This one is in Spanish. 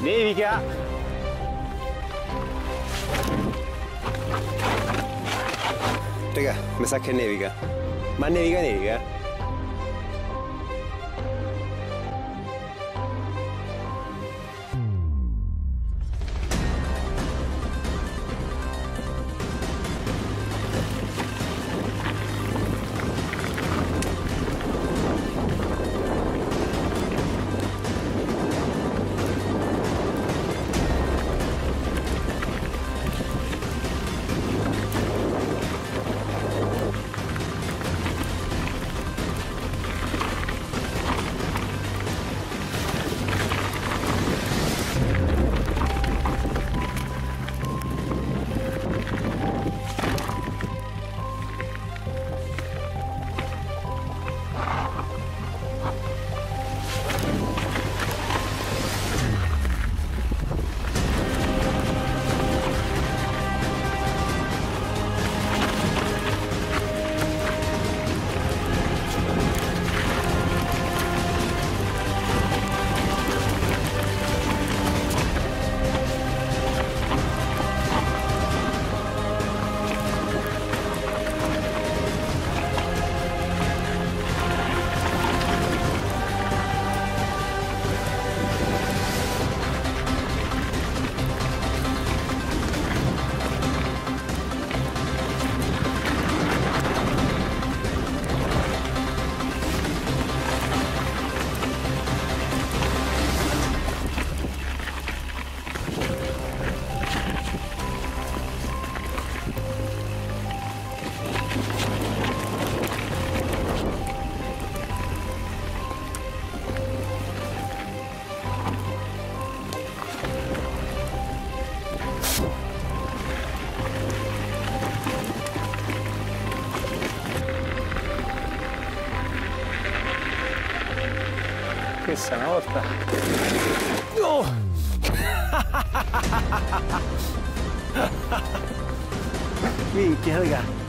Nevica! Raga, mi sa che nevica. Ma nevica nevica. Essa nota, Oh! Vem, que.